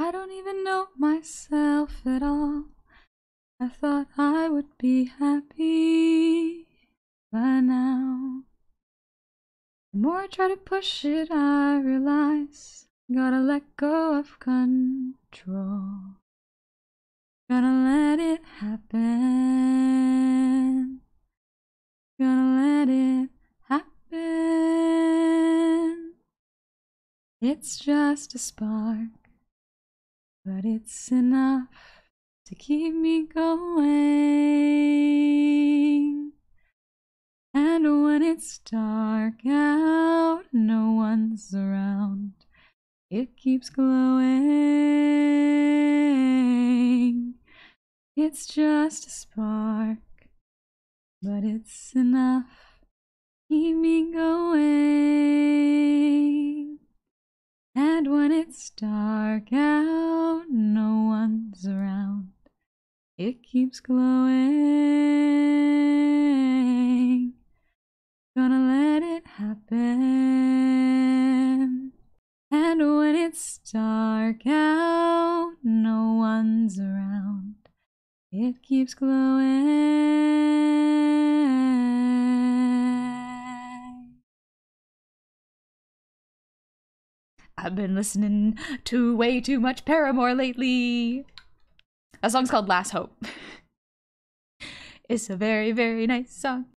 I don't even know myself at all. I thought I would be happy by now. The more I try to push it, I realize gotta let go of control. Gonna let it happen. Gonna let it happen. It's just a spark, but it's enough to keep me going. And when it's dark out, no one's around, it keeps glowing. It's just a spark, but it's enough to keep me going. And when it's dark out. It keeps glowing. Gonna let it happen. And when it's dark out, no one's around. It keeps glowing. I've been listening to way too much Paramore lately. That song's called Last Hope. it's a very, very nice song.